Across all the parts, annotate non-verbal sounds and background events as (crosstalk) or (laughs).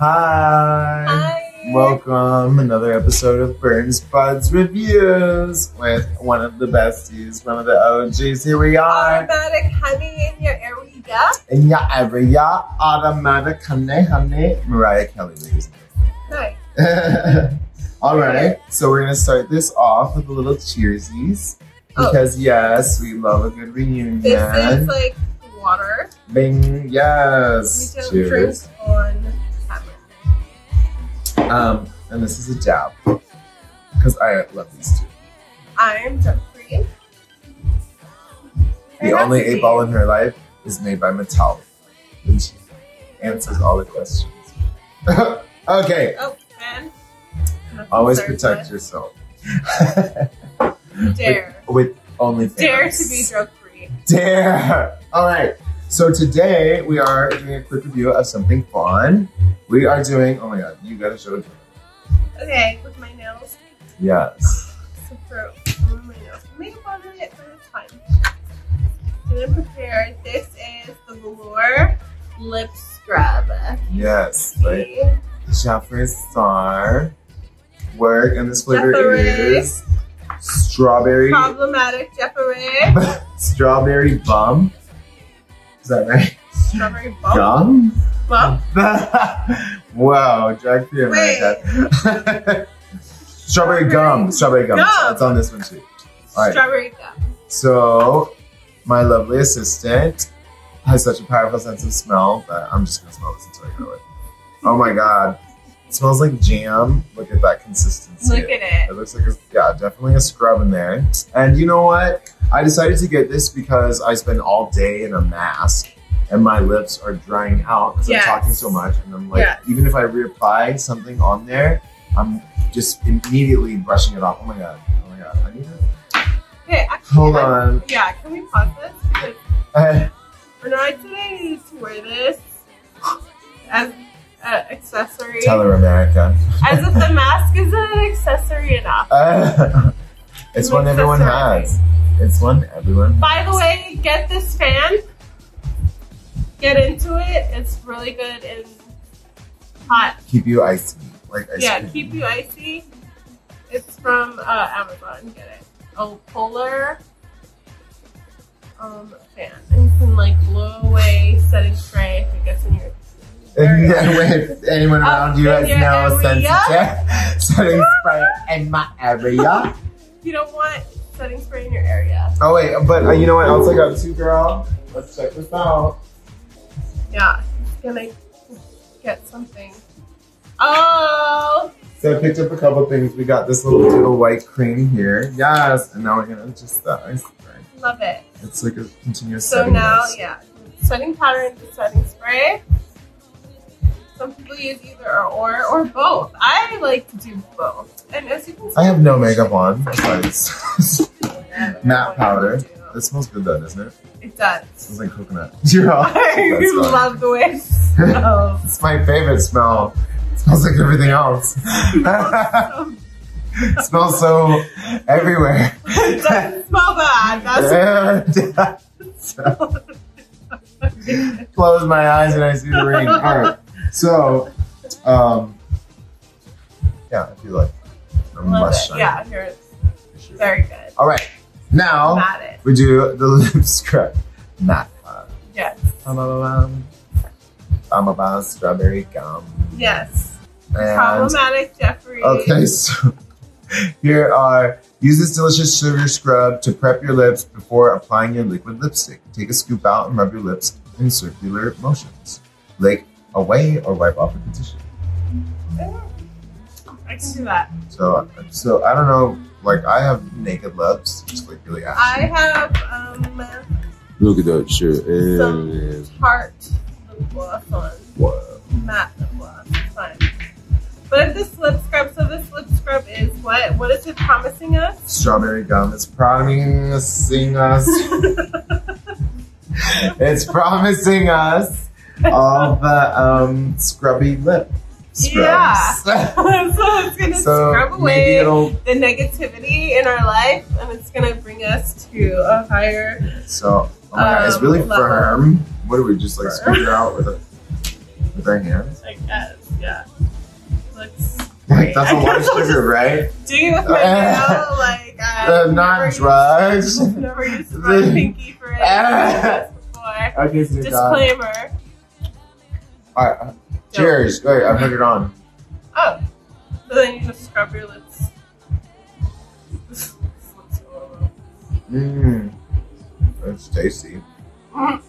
Hi. Hi. Welcome another episode of Burns Buds Reviews with one of the besties, one of the OGs. Here we are. Automatic honey in your area. In your area, automatic honey, honey, Mariah Kelly, ladies and (laughs) All right, so we're gonna start this off with a little cheersies Oh. because yes, we love a good reunion. This is like water. Bing, yes. We don't Cheers. drink on. Um, and this is a dab because I love these two. I'm Jeffrey. The only eight ball in her life is made by Mattel. And she answers all the questions. (laughs) okay, Oh, and always protect yourself. Dare. With only Dare to be drug free. Dare. All right. So today we are doing a quick review of something fun. We are doing. Oh my god! You gotta show it. to me. Okay, with my nails. Yes. (sighs) So for for my nails. Makeup on it for the time. Gonna prepare. This is the Velour lip scrub. Yes. See? Jeffree Star. Work and this flavor Jeffree. is strawberry. Problematic Jeffree. (laughs) strawberry bum. Is that right? Strawberry bum. Gum? (laughs) Wow, drag free America. strawberry gum. Strawberry gum. Gum. It's on this one too. All right. Strawberry gum. So, my lovely assistant has such a powerful sense of smell that I'm just gonna smell this until I know it. Oh my god. It smells like jam. Look at that consistency. Look at it. It looks like a, yeah, definitely a scrub in there. And you know what? I decided to get this because I spend all day in a mask and my lips are drying out because Yes. I'm talking so much. And I'm like, Yes. even if I reapply something on there, I'm just immediately brushing it off. Oh my god. Oh my god. I need to Okay, actually, hold on. Yeah, can we pause this? Because Uh, Bernard today needs to wear this as an accessory. tell her America. As if the (laughs) mask isn't an accessory enough. Uh, (laughs) it's one everyone has. It's one everyone. By the way, get this fan. Get into it. It's really good and hot. Keep you icy. Like ice Yeah, cream. keep you icy. It's from uh, Amazon. Get it. Oh, polar um, fan. And you can like blow away setting spray if it gets in your. And with anyone around you in has now sensitive (laughs) setting spray in my area. You don't want setting spray in your area. Oh wait, but uh, you know what else I got too, girl? Let's check this out. Yeah, gonna get something. Oh, So I picked up a couple things. We got this little little white cream here. Yes, and now we're gonna just the ice spray. love it. It's like a continuous So setting So now, yeah, setting powder into setting spray. Some people use either or or both. I like to do both. And as you can see, I have no makeup on besides (laughs) (laughs) matte powder. It smells good though, doesn't it? It does. It smells like coconut. (laughs) You're all- (laughs) I That's fine. love the way it smells. It's my favorite smell. It smells like everything else. So- (laughs) it smells so everywhere. it doesn't smell bad. That's Close my eyes and I see the rain. All right. So, um, yeah, I feel like I'm love it. Yeah, here it's very good. All right. Now it. we do the (laughs) lip scrub. Matte. Uh, Yes. Bum-bum-bum, strawberry gum. Yes. And Problematic Jeffree. Okay, so (laughs) here are use this delicious sugar scrub to prep your lips before applying your liquid lipstick. Take a scoop out and rub your lips in circular motions. Lick away or wipe off with a tissue. I can do that. So, so I don't know. Like I have naked lips, just like really I have um Look at that shit. Some- heart lip gloss on. Whoa. Matte lip gloss. It's fine. But this lip scrub, so this lip scrub is what? What is it promising us? Strawberry gum. It's promising us. (laughs) it's promising us all the um, scrubby lip scrubs. Yeah. (laughs) so it's gonna so scrub away the negativity in our life, and it's gonna bring us to a higher. So oh my god, it's really Um, level. firm. What do we just like squeeze it out with a? with our hands. I guess, yeah. Looks Like (laughs) that's a lot of sugar, right? doing it with my nail, like Uh, not never used- drugs. Never used my (laughs) pinky for it before. Okay, Dogg. Disclaimer. All right, uh, cheers. Wait, I put it on. Oh, so then you just scrub your lips. This looks horrible. Mmm. That's tasty. Mm,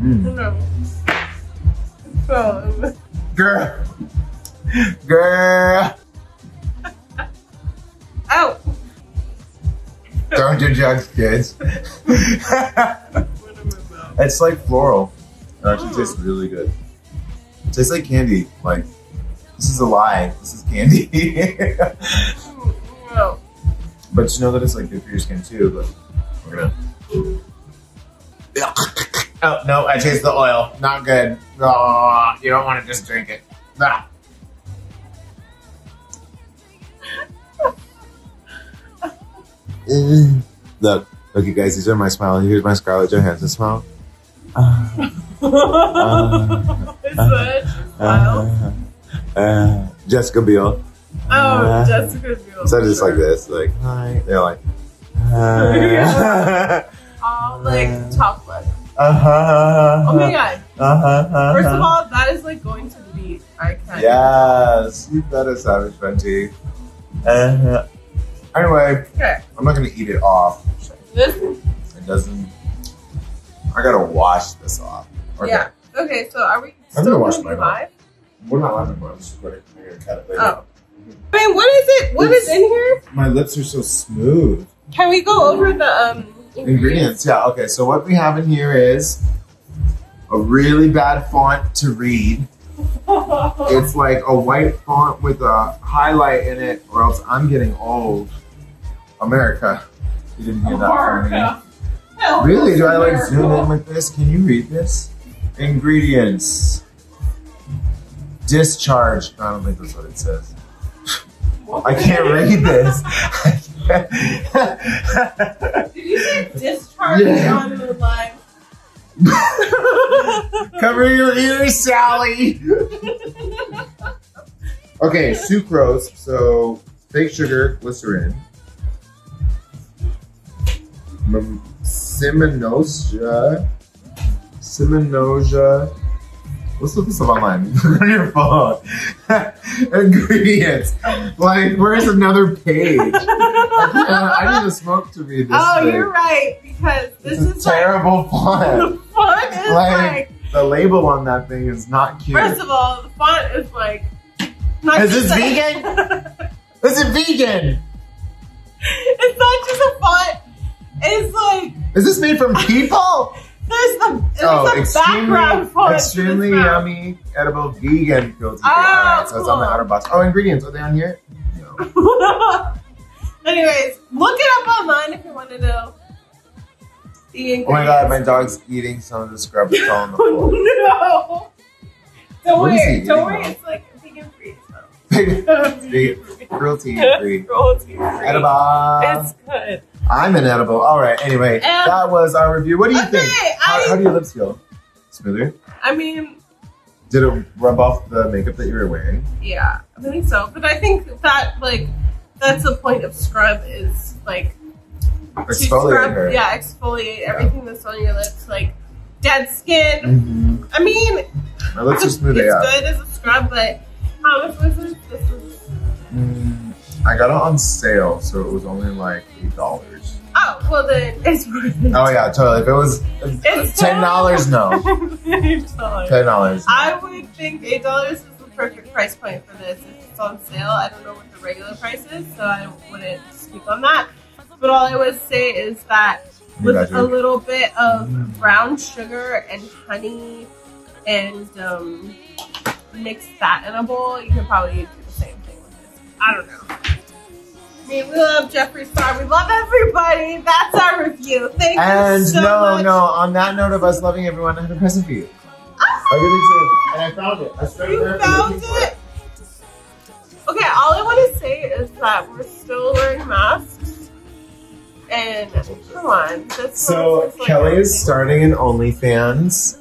Mmm. No. Girl. Girl. (laughs) oh, Don't do drugs, kids. what am I about? it's like floral. It actually tastes really good. It tastes like candy. Like, this is a lie. This is candy. No. (laughs) but you know that it's like good for your skin too. But we're gonna. (laughs) Oh no! I taste the oil. Not good. Oh, you don't want to just drink it. Ah. (laughs) Look, look, you guys. These are my smile. Here's my Scarlett Johansson smile. Uh, smile? Uh, uh, Jessica Biel. Oh, Jessica Biel. So just like this, like hi. They're like. (laughs) Uh, All like topless. uh-huh. Oh my god. Uh-huh. First of all, that is like going to the beach. I can't. Yes, you better Savage Fenty. Uh, anyway, Okay. I'm not gonna eat it off. This. (laughs) It doesn't. I gotta wash this off. Okay. Yeah. Okay. So are we I'm still gonna wash going to mine be off. live? We're not about it. I'm just gonna we're gonna cut it later. Oh. I mean, what is it? What is It's- in here? My lips are so smooth. Can we go over the um Ingredients, yeah. Okay, so what we have in here is a really bad font to read. (laughs) It's like a white font with a highlight in it, or else I'm getting old. America. You didn't hear that from me. Hell, Really? Do I like America. zoom in with this? Can you read this? Ingredients. Discharge. I don't think that's what it says. I can't read this. Did you say discharge Yeah. on the live? (laughs) Cover your ears, Sally. okay, sucrose. So fake sugar, glycerin. Seminosia. Seminosia. Let's (laughs) look this up online. on your phone. (laughs) Ingredients. Like, where's another page? I, I need to smoke to read this. oh, thing. you're right because this a is like terrible font. the font is Like- like. The label on that thing is not cute. First of all, the font is like. not Is this vegan? (laughs) Is it vegan? it's not just a font. It's like Is this made from people? There's the there's oh, a background extremely, extremely yummy, edible, vegan free. Oh, Alright, so it's on the outer box. Oh, ingredients. Are they on here? No. (laughs) Anyways, look it up online if you want to know. Oh my god, my dog's eating some of the scrub that's on the (laughs) Oh, floor. no! Don't What worry, don't worry. It's like vegan free. So. Ve- Cruelty free. Cruelty free. Edible. It's good. I'm inedible. All right. Anyway, And- that was our review. What do you Okay, think? How, I- how do your lips feel? Smoother? I mean, Did it rub off the makeup that you were wearing? yeah, I think so. But I think that like that's the point of scrub is like Exfoliate scrub, her. yeah, exfoliate everything that's on your lips, like dead skin. Mhm. I mean, My lips are smooth. it's Yeah. good as a scrub, but how much was this? This is Mm, I got it on sale, so it was only like eight dollars. Well then it's worth it. Oh yeah, totally. If it was It's ten dollars, no. (laughs) Ten dollars. I would think eight dollars is the perfect price point for this. If it's on sale, I don't know what the regular price is, so I wouldn't speak on that. But all I would say is that with a little bit of brown sugar and honey and um, mix that in a bowl, you can probably do the same thing with this. I don't know. We love Jeffree Star. We love everybody. That's our review. Thank And you so no, much. no. no. On that note of us loving everyone, I have a present for you. Ah! I really do, and I found it. I started You found it? Okay, all I want to say is that we're still wearing masks. And come on, that's So like Kelly is starting an OnlyFans.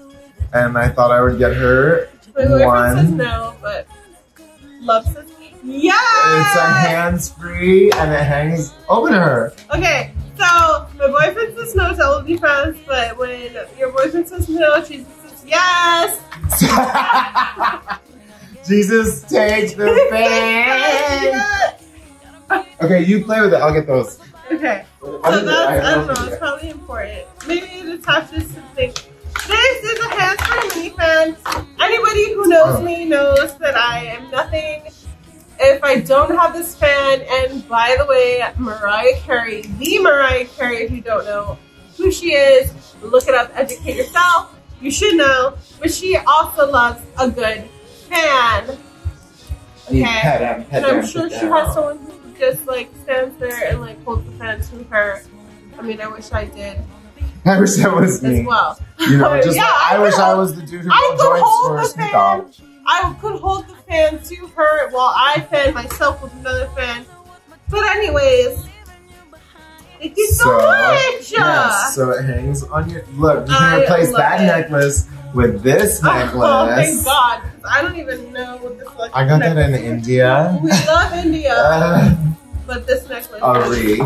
and I thought I would get her. My boyfriend One. says no, but love says yes. It's a hands-free, and it hangs. Open to her. Okay, so my boyfriend says no to OnlyFans, but when your boyfriend says no, Jesus says yes. (laughs) Jesus, take the (laughs) fan. Okay, you play with it. I'll get those. Okay, so that's, I don't know, it's probably important. Maybe it attaches to things. This is a hands-free OnlyFans. Anybody who knows Oh. me knows that I am nothing if I don't have this fan. And by the way, Mariah Carey, the Mariah Carey, if you don't know who she is, look it up, educate yourself. You should know. But she also loves a good fan. Okay. And I'm sure she has someone who just like stands there and like holds the fan to her. I mean, I wish I did (laughs) I wish that was me. as well. You know, (laughs) just Yeah, like, I, I wish I was the dude who I could hold the fan. off. I could hold the fan to her while I fan myself with another fan. But anyways, thank you so, much. yes, so it hangs on your look. You I can replace that it. necklace with this necklace. (laughs) Oh, thank God. I don't even know what this looks I got that in India. We love India, Uh, (laughs) but this necklace. Ari.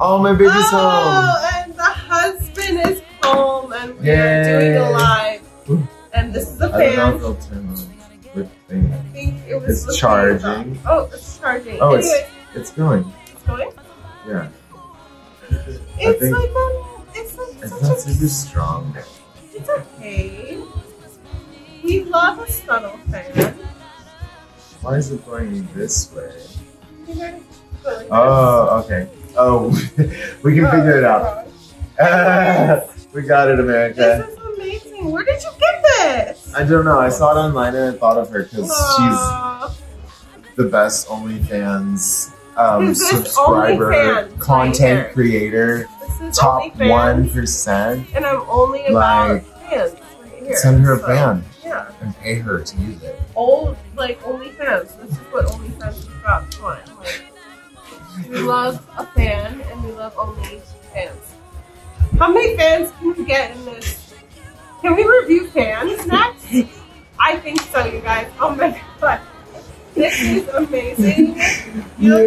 Oh, my baby's home. Oh, and the husband is home, and we Yay. are doing a live. And this is a I fan. If it'll turn on with thing. I think it was It's supposed to be charging. Oh, it's charging. Oh, it's- anyway, It's going. it's going. Yeah. It's think- like um, it's like It's such not a, super strong. it's okay. We love a subtle fan. Why is it going this way? You know, but like Oh, okay. Oh, (laughs) we can this. figure it out. (laughs) we got it, America. This is amazing. Where did you get this? I don't know. I saw it online and I thought of her because she's the best OnlyFans um, subscriber, OnlyFans content creator, top one percent. and I'm only about Like, fans right here. Send her a fan Yeah, and pay her to use it. old like OnlyFans. This is what OnlyFans is about. Fun. Like, we love a fan, and we love OnlyFans. How many fans can we get in this? Can we review fans next? I think so, you guys. Oh my god. This is amazing. You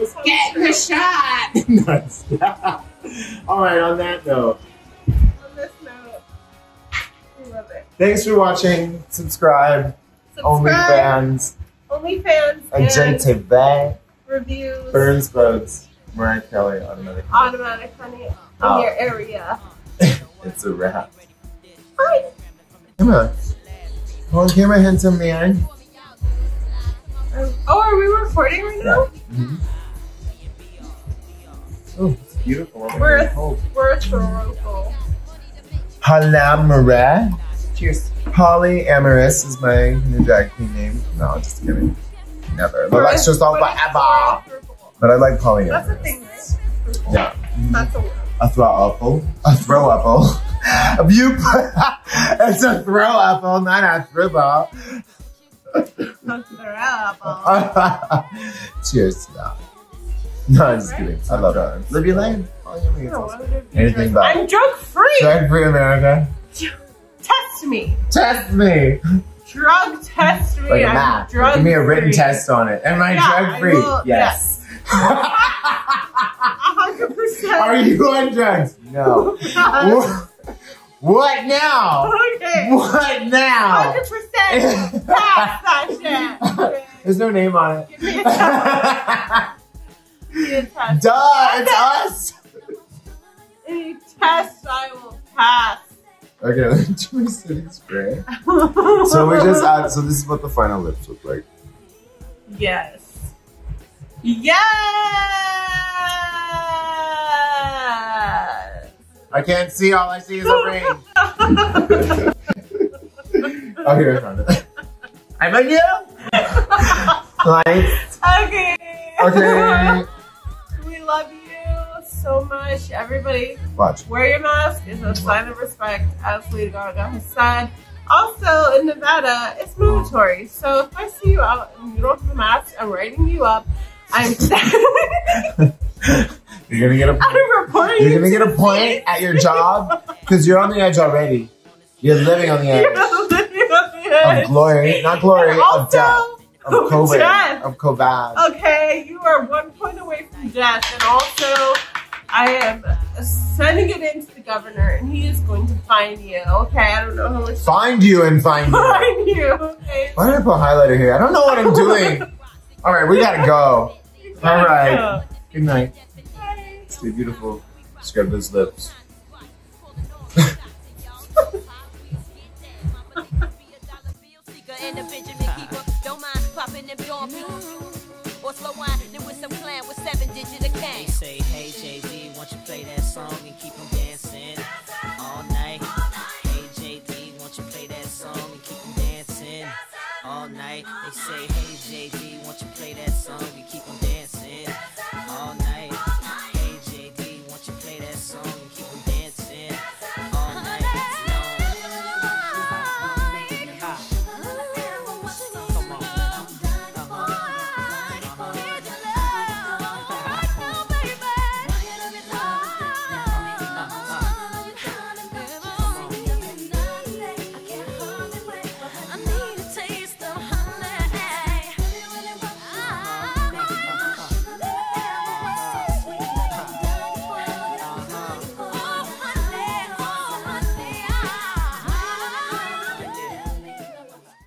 Yes. Get the shot. (laughs) Nuts. (laughs) All right. On that note, On this note, we love it. thanks for watching. Subscribe. Subscribe, OnlyFans. OnlyFans, And and Agente reviews, Burns Buds. Mariah Kelly automatic. automatic honey in Oh. your area. (laughs) It's a wrap. Bye. Come on. Hold on camera, handsome man. Um, Oh, are we recording right now? Mhm. Oh, it's beautiful. We're- Oh. We're adorable. Hala Mariah. Cheers. Polyamorous is my new drag queen name. No, just kidding. Never. But that's just all But it's forever. But I like polyamorous. That's a thing, right? Yeah. That's a word. A throw apple. A throw apple. If (laughs) you put, (laughs) it's a throw apple, not a throw ball. (laughs) Cheers to that. No, I'm just kidding. I love that. Libby Lane. Anything but- I'm drug free. Drag free America. Test me. Test me. Drug test me. Like a drug Give me a written free. test on it. Am I Yeah, drug I free? will- yes. A hundred percent. Are you on drugs? No. (laughs) What- what now? Okay. What now? Hundred percent. Pass that shit. There's no name on it. Give me a test. Give me a test. (laughs) Duh, it's us. Any test I will pass. Okay, (laughs) let me spray. So we just add, so this is what the final lips look like. Yes. Yes. I can't see, all I see is a ring. (laughs) oh, here, I found it. I found you! Like, okay. okay. we love you so much. Everybody, Watch. wear your mask is a sign of respect, as Lady Gaga has said. Also, in Nevada, it's mandatory. So if I see you out and you don't have a mask, I'm writing you up. I'm (laughs) You're gonna get a I'm reporting you're gonna get a point at your job because you're on the edge already. You're living on the edge You're living on the edge. of glory, not glory, of death, (laughs) of COVID, death. of COVID. Okay, you are one point away from death, and also I am sending it in to the governor, and he is going to fine you. Okay, I don't know how much Find you and find you. fine you. Okay. Why did I put highlighter here? I don't know what I'm (laughs) doing. All right, we gotta go. All right. Good night. Bye. Stay beautiful. Scrub those lips. and the Benjamin keeper. Don't mind popping and blowing Or slow winding with some clan with seven digit They say, hey Jay Z, won't you play that song and